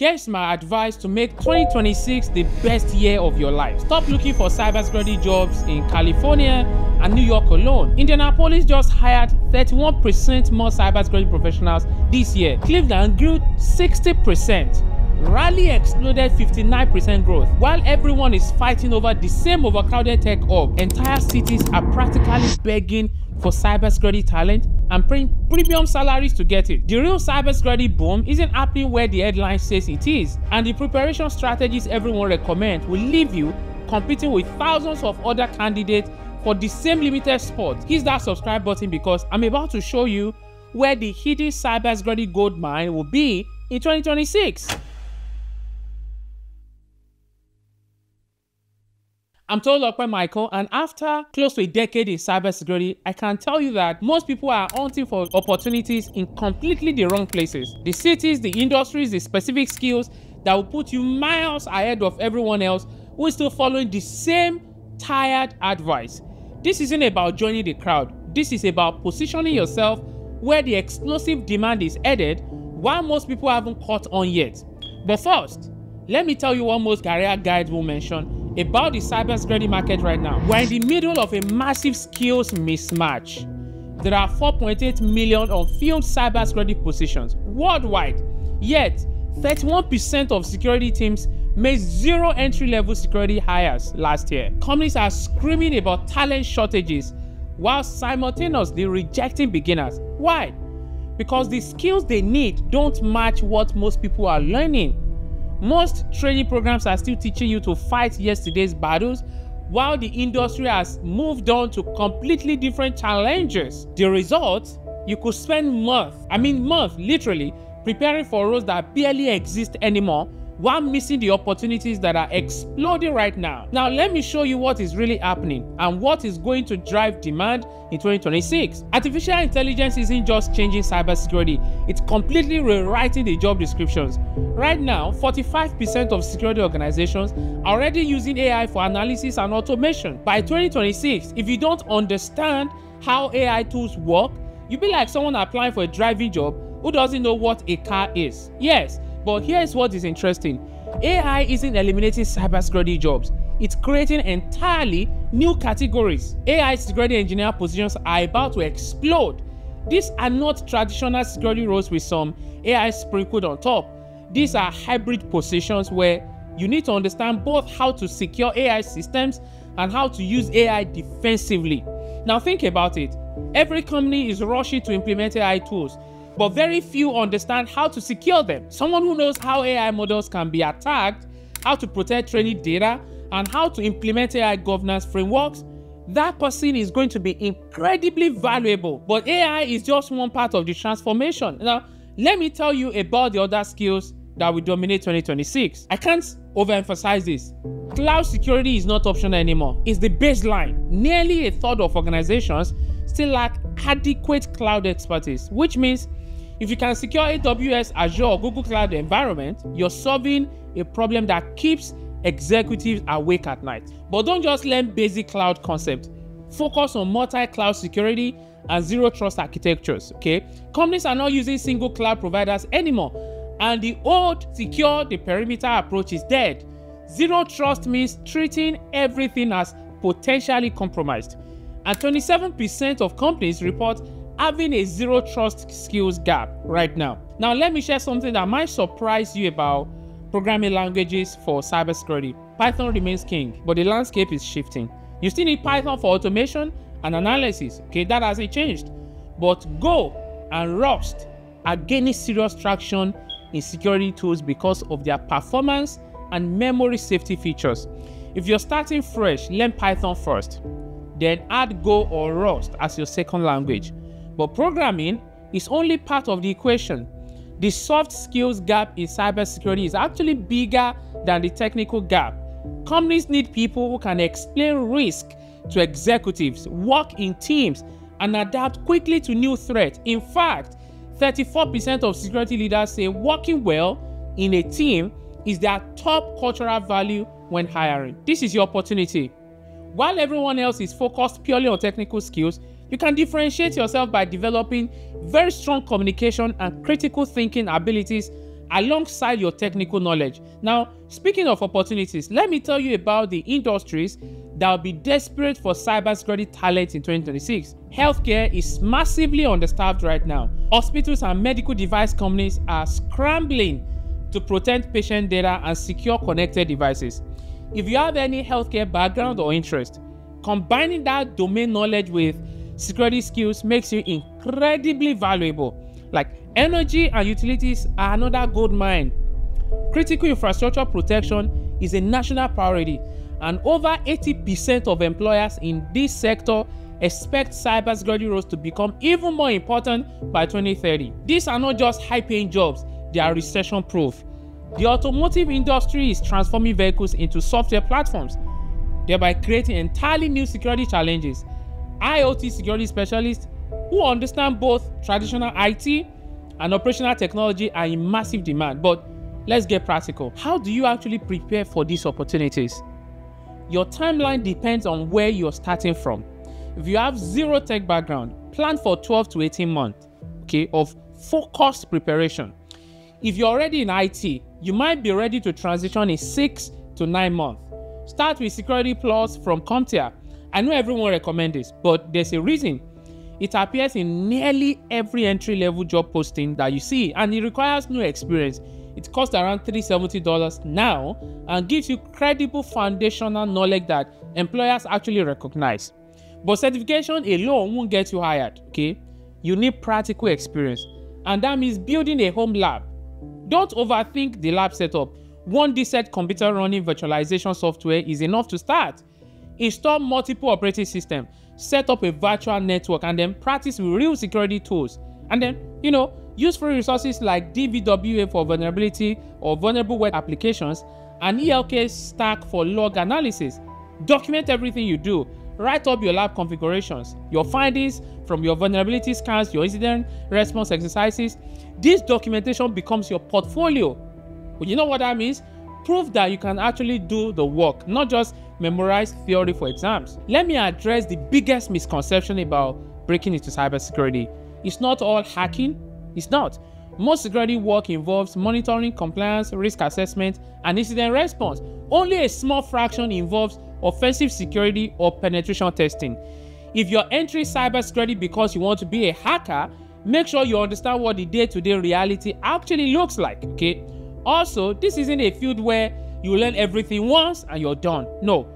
Here's my advice to make 2026 the best year of your life. Stop looking for cybersecurity jobs in California and New York alone. Indianapolis just hired 31% more cybersecurity professionals this year. Cleveland grew 60%. Raleigh exploded 59% growth. While everyone is fighting over the same overcrowded tech hub, entire cities are practically begging for cybersecurity talent and paying premium salaries to get it. The real cybersecurity boom isn't happening where the headline says it is, and the preparation strategies everyone recommends will leave you competing with thousands of other candidates for the same limited spot. Hit that subscribe button because I'm about to show you where the hidden cybersecurity gold mine will be in 2026. I'm Tolulope Michael, and after close to a decade in cybersecurity, I can tell you that most people are hunting for opportunities in completely the wrong places. The cities, the industries, the specific skills that will put you miles ahead of everyone else who is still following the same tired advice. This isn't about joining the crowd. This is about positioning yourself where the explosive demand is headed while most people haven't caught on yet. But first, let me tell you what most career guides will mention about the cybersecurity market right now. We're in the middle of a massive skills mismatch. There are 4.8 million unfilled cybersecurity positions worldwide, yet 31% of security teams made zero entry-level security hires last year. Companies are screaming about talent shortages while simultaneously rejecting beginners. Why? Because the skills they need don't match what most people are learning. Most training programs are still teaching you to fight yesterday's battles while the industry has moved on to completely different challenges. The result, you could spend months, I mean months literally, preparing for roles that barely exist anymore while missing the opportunities that are exploding right now. Now, let me show you what is really happening and what is going to drive demand in 2026. Artificial intelligence isn't just changing cybersecurity, it's completely rewriting the job descriptions. Right now, 45% of security organizations are already using AI for analysis and automation. By 2026, if you don't understand how AI tools work, you'll be like someone applying for a driving job who doesn't know what a car is. Yes, but here's what is interesting AI isn't eliminating cybersecurity jobs, it's creating entirely new categories. AI security engineer positions are about to explode. These are not traditional security roles with some AI sprinkled on top. These are hybrid positions where you need to understand both how to secure AI systems and how to use AI defensively. Now, think about it. Every company is rushing to implement AI tools but very few understand how to secure them. Someone who knows how AI models can be attacked, how to protect training data, and how to implement AI governance frameworks, that person is going to be incredibly valuable. But AI is just one part of the transformation. Now, let me tell you about the other skills that will dominate 2026. I can't overemphasize this. Cloud security is not optional anymore. It's the baseline. Nearly a third of organizations still lack adequate cloud expertise, which means if you can secure AWS, Azure, or Google Cloud environment, you're solving a problem that keeps executives awake at night. But don't just learn basic cloud concepts. Focus on multi-cloud security and zero trust architectures. Okay, companies are not using single cloud providers anymore, and the old secure the perimeter approach is dead. Zero trust means treating everything as potentially compromised. And 27% of companies report having a zero trust skills gap right now. Now, let me share something that might surprise you about programming languages for cybersecurity. Python remains king, but the landscape is shifting. You still need Python for automation and analysis. Okay, that hasn't changed. But Go and Rust are gaining serious traction in security tools because of their performance and memory safety features. If you're starting fresh, learn Python first, then add Go or Rust as your second language. But programming is only part of the equation. The soft skills gap in cybersecurity is actually bigger than the technical gap. Companies need people who can explain risk to executives, work in teams, and adapt quickly to new threats. In fact, 34% of security leaders say working well in a team is their top cultural value when hiring. This is your opportunity. While everyone else is focused purely on technical skills, you can differentiate yourself by developing very strong communication and critical thinking abilities alongside your technical knowledge. Now, speaking of opportunities, let me tell you about the industries that will be desperate for cybersecurity talent in 2026. Healthcare is massively understaffed right now. Hospitals and medical device companies are scrambling to protect patient data and secure connected devices. If you have any healthcare background or interest, combining that domain knowledge with security skills makes you incredibly valuable. Like energy and utilities are another gold mine. Critical infrastructure protection is a national priority, and over 80% of employers in this sector expect cybersecurity roles to become even more important by 2030. These are not just high paying jobs, they are recession proof. The automotive industry is transforming vehicles into software platforms, thereby creating entirely new security challenges. IoT security specialists who understand both traditional IT and operational technology are in massive demand. But let's get practical. How do you actually prepare for these opportunities? Your timeline depends on where you're starting from. If you have zero tech background, plan for 12 to 18 months okay, of focused preparation. If you're already in IT, you might be ready to transition in 6 to 9 months. Start with Security Plus from CompTIA. I know everyone recommends this, but there's a reason it appears in nearly every entry level job posting that you see, and it requires no experience. It costs around $370 now and gives you credible foundational knowledge that employers actually recognize. But certification alone won't get you hired, okay? You need practical experience, and that means building a home lab. Don't overthink the lab setup. One decent computer running virtualization software is enough to start. Install multiple operating systems set up a virtual network, and then practice with real security tools. And then, you know, use free resources like DVWA for vulnerability or vulnerable web applications and ELK stack for log analysis. Document everything you do. Write up your lab configurations, your findings from your vulnerability scans, your incident response exercises. This documentation becomes your portfolio. Well, you know what that means? Prove that you can actually do the work, not just memorize theory for exams. Let me address the biggest misconception about breaking into cybersecurity. It's not all hacking, it's not. Most security work involves monitoring, compliance, risk assessment, and incident response. Only a small fraction involves offensive security or penetration testing. If you're entering cybersecurity because you want to be a hacker, make sure you understand what the day-to-day reality actually looks like, okay? Also, this isn't a field where you learn everything once and you're done. No.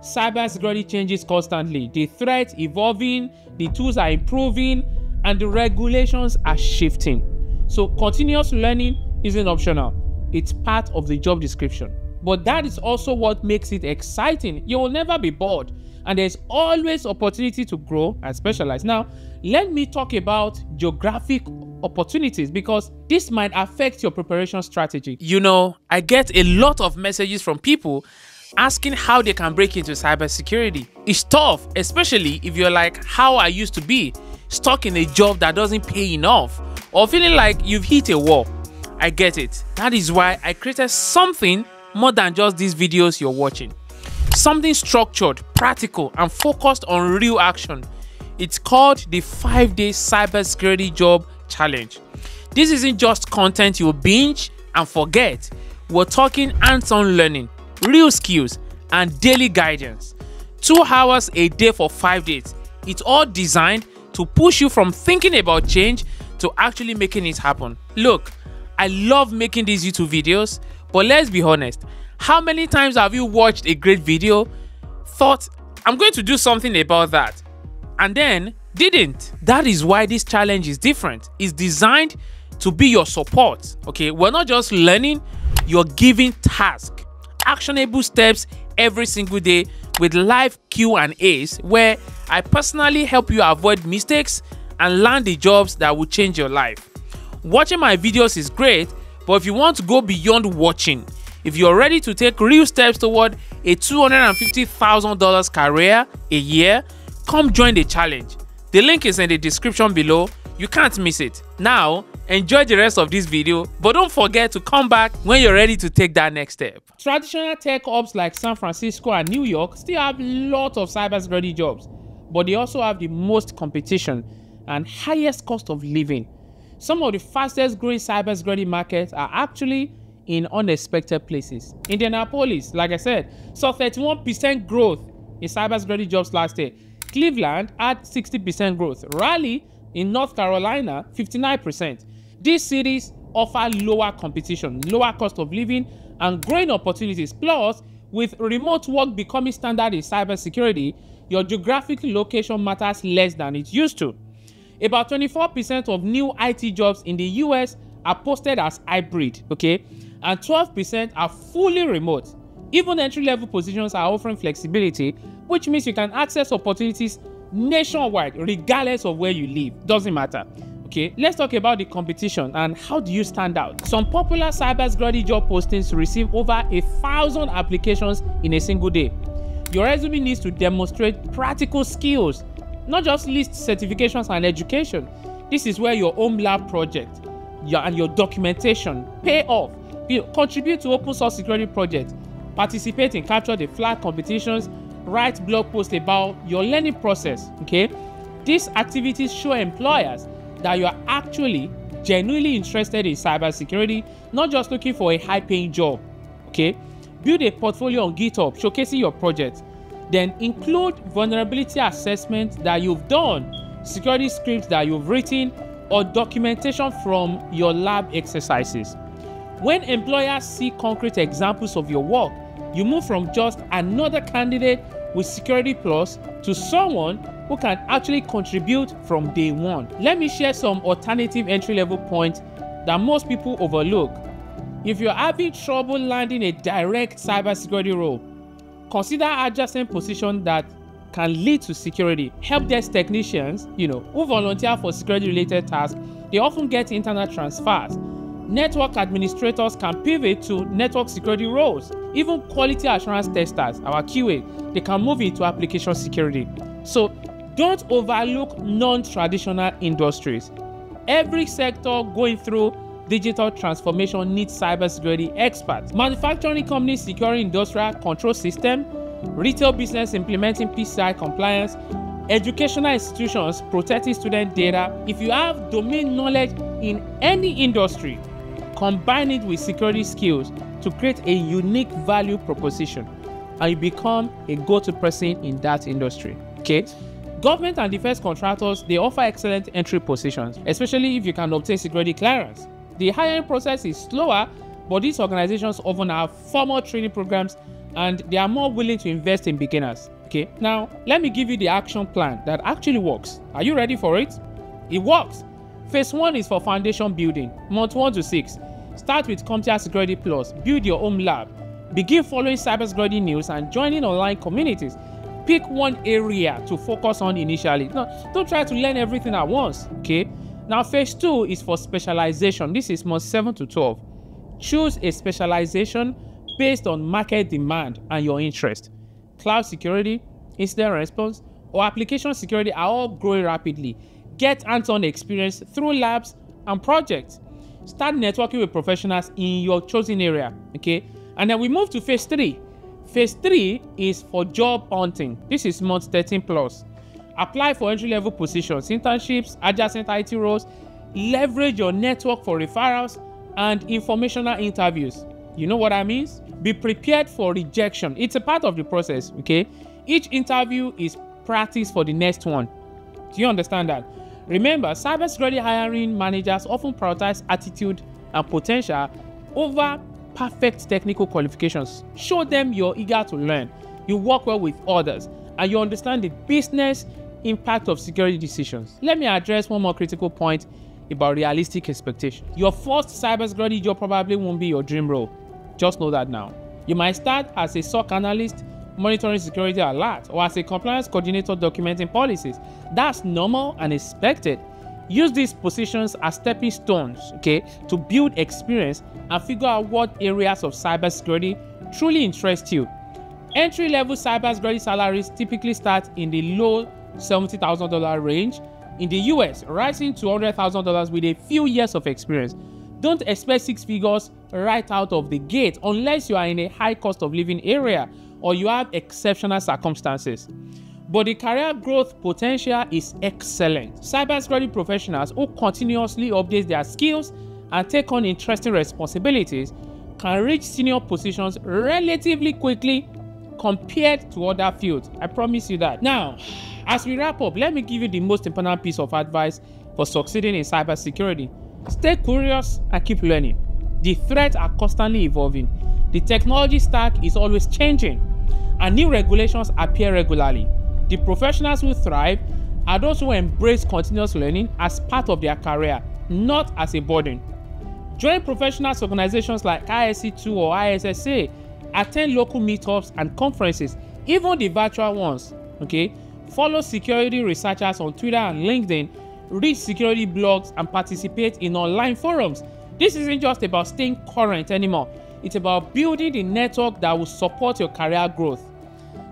Cybersecurity changes constantly. The threats evolving, the tools are improving, and the regulations are shifting. So continuous learning isn't optional. It's part of the job description. But that is also what makes it exciting. You will never be bored and there's always opportunity to grow and specialize. Now, let me talk about geographic opportunities because this might affect your preparation strategy. You know, I get a lot of messages from people asking how they can break into cybersecurity. It's tough, especially if you're like how I used to be, stuck in a job that doesn't pay enough, or feeling like you've hit a wall. I get it. That is why I created something more than just these videos you're watching. Something structured, practical, and focused on real action. It's called the 5 day cybersecurity job challenge. This isn't just content you binge and forget. We're talking hands on learning, real skills, and daily guidance. Two hours a day for five days. It's all designed to push you from thinking about change to actually making it happen. Look, I love making these YouTube videos, but let's be honest, how many times have you watched a great video, thought, I'm going to do something about that, and then didn't? That is why this challenge is different. It's designed to be your support. Okay, we're not just learning, you're giving tasks, actionable steps every single day with live Q and A's where I personally help you avoid mistakes and land the jobs that will change your life. Watching my videos is great, but if you want to go beyond watching, if you're ready to take real steps toward a $250,000 career a year, come join the challenge. The link is in the description below. You can't miss it. Now, enjoy the rest of this video, but don't forget to come back when you're ready to take that next step. Traditional tech hubs like San Francisco and New York still have lots of cybersecurity jobs, but they also have the most competition and highest cost of living. some of the fastest growing cybersecurity markets are actually in unexpected places. Indianapolis, like I said, saw 31% growth in cybersecurity jobs last year. Cleveland had 60% growth. Raleigh in North Carolina, 59%. These cities offer lower competition, lower cost of living, and growing opportunities. Plus, with remote work becoming standard in cybersecurity, your geographic location matters less than it used to. About 24% of new IT jobs in the US are posted as hybrid, okay? And 12% are fully remote. Even entry level positions are offering flexibility, which means you can access opportunities nationwide regardless of where you live. Doesn't matter. Okay, let's talk about the competition and how do you stand out. Some popular cybersecurity job postings receive over a thousand applications in a single day. Your resume needs to demonstrate practical skills, not just list certifications and education. This is where your home lab project your, and your documentation pay off. You contribute to open source security projects, participate in capture the flag competitions, write blog posts about your learning process. Okay, these activities show employers that you are actually genuinely interested in cybersecurity, not just looking for a high paying job. Okay, build a portfolio on GitHub showcasing your project. Then include vulnerability assessment that you've done, security scripts that you've written, or documentation from your lab exercises. When employers see concrete examples of your work, you move from just another candidate with Security Plus to someone who can actually contribute from day one. Let me share some alternative entry level points that most people overlook. If you're having trouble landing a direct cybersecurity role, consider adjacent positions that can lead to security. Help desk technicians, you know, who volunteer for security related tasks, they often get internal transfers. Network administrators can pivot to network security roles. Even quality assurance testers, our QA, they can move into application security. So don't overlook non-traditional industries. Every sector going through digital transformation needs cybersecurity experts. Manufacturing companies securing industrial control system, retail business implementing PCI compliance, educational institutions protecting student data. If you have domain knowledge in any industry, combine it with security skills to create a unique value proposition and you become a go-to person in that industry. Okay? Government and defense contractors they offer excellent entry positions especially if you can obtain security clearance. The hiring process is slower but these organizations often have formal training programs and they are more willing to invest in beginners. Okay? Now let me give you the action plan that actually works. Are you ready for it? It works. Phase one is for foundation building month one to six Start with CompTIA Security Plus, build your own lab, begin following cybersecurity news and joining online communities. Pick one area to focus on initially. No, don't try to learn everything at once, okay? Now, phase two is for specialization. This is month 7 to 12. Choose a specialization based on market demand and your interest. Cloud security, incident response, or application security are all growing rapidly. Get hands on experience through labs and projects start networking with professionals in your chosen area okay? And then we move to phase three. Phase three is for job hunting. This is month 13 plus. Apply for entry level positions internships adjacent it roles leverage your network for referrals and informational interviews. You know what that means? Be prepared for rejection. It's a part of the process okay? Each interview is practice for the next one. Do you understand that Remember, cybersecurity hiring managers often prioritize attitude and potential over perfect technical qualifications. Show them you're eager to learn, you work well with others, and you understand the business impact of security decisions. Let me address one more critical point about realistic expectations. Your first cybersecurity job probably won't be your dream role. Just know that now. You might start as a SOC analyst monitoring security alerts, or as a compliance coordinator documenting policies. That's normal and expected. Use these positions as stepping stones, okay, to build experience and figure out what areas of cybersecurity truly interest you. Entry level cybersecurity salaries typically start in the low $70,000 range in the US, rising to $100,000 with a few years of experience. Don't expect six figures right out of the gate unless you are in a high cost of living area or you have exceptional circumstances. but the career growth potential is excellent. Cybersecurity professionals who continuously update their skills and take on interesting responsibilities can reach senior positions relatively quickly compared to other fields. I promise you that. Now, as we wrap up, let me give you the most important piece of advice for succeeding in cybersecurity. Stay curious and keep learning. The threats are constantly evolving. The technology stack is always changing, and new regulations appear regularly. The professionals who thrive are those who embrace continuous learning as part of their career, not as a burden. Join professional organizations like ISC2 or ISSA, attend local meetups and conferences, even the virtual ones. Okay? Follow security researchers on Twitter and LinkedIn, read security blogs, and participate in online forums. This isn't just about staying current anymore, it's about building the network that will support your career growth.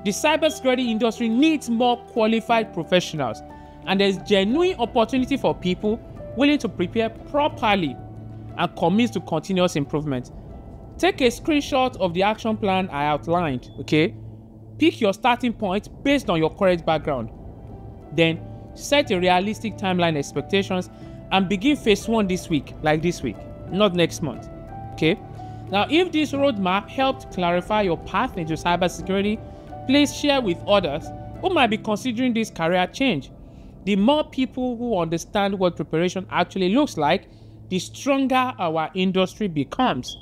The cybersecurity industry needs more qualified professionals, and there's genuine opportunity for people willing to prepare properly and commit to continuous improvement. Take a screenshot of the action plan I outlined, okay? Pick your starting point based on your current background. Then set a realistic timeline expectations and begin phase one this week, like this week, not next month. Okay? Now, if this roadmap helped clarify your path into cybersecurity, Please share with others who might be considering this career change. The more people who understand what preparation actually looks like, the stronger our industry becomes.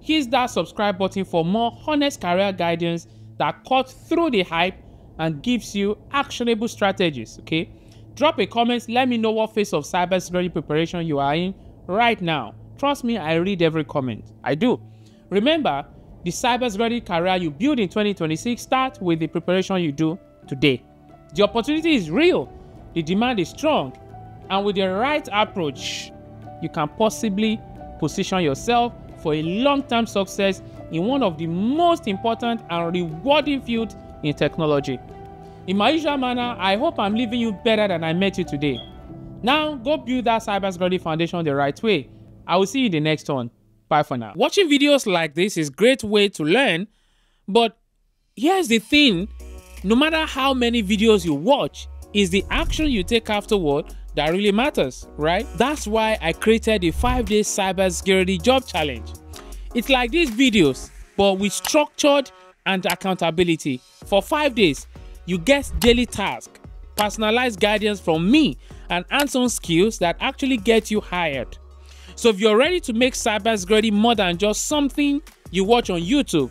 Hit that subscribe button for more honest career guidance that cuts through the hype and gives you actionable strategies. Okay, drop a comment. Let me know what phase of cybersecurity preparation you are in right now. Trust me, I read every comment. I do. Remember, the cybersecurity career you build in 2026 starts with the preparation you do today. The opportunity is real, the demand is strong, and with the right approach, you can possibly position yourself for a long-term success in one of the most important and rewarding fields in technology. In my usual manner, I hope I'm leaving you better than I met you today. Now, go build that cybersecurity foundation the right way. I will see you in the next one. Bye for now. Watching videos like this is great way to learn, but here's the thing, no matter how many videos you watch, is the action you take afterward that really matters, right? That's why I created the 5-day cybersecurity job challenge. It's like these videos, but with structured and accountability. For 5 days, you get daily tasks, personalized guidance from me, and hands-on skills that actually get you hired. So if you're ready to make cybersecurity more than just something you watch on YouTube,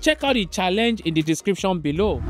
check out the challenge in the description below.